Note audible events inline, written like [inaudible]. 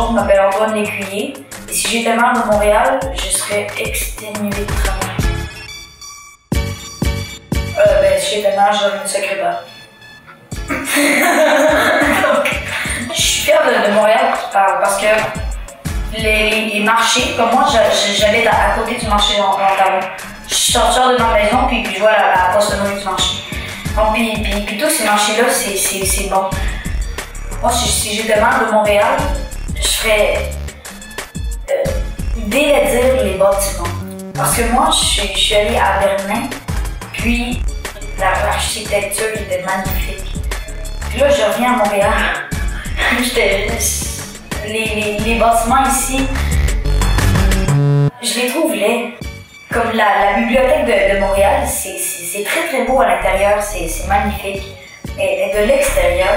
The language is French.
Antoine Lécuyer. Et si j'étais maire de Montréal, je serais exténué de travail. Euh, ben, si j'étais maire, j'aurais une secrétaire. [laughs] Donc, je suis fière de, de Montréal par- parce que les, marchés, comme moi, je- je- j'habite à, côté du marché en Ontario. Je sortie de ma maison, puis, puis je vois la, la poissonnerie du marché. Donc, puis, puis, puis tous ces marchés-là, c'est- bon. Moi, si, si j'étais maire de Montréal, ferais euh, les bâtiments. Parce que moi, je suis, je suis allée à Berlin, puis la- l'architecture était magnifique. Puis là, je reviens à Montréal. [laughs] Les, les, les bâtiments ici, je les trouve laids. Comme la, la bibliothèque de, de Montréal, c'est très très beau à l'intérieur, c'est magnifique. Mais de l'extérieur,